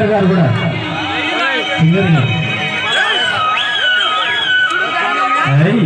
இருக்கார் கூட Hey!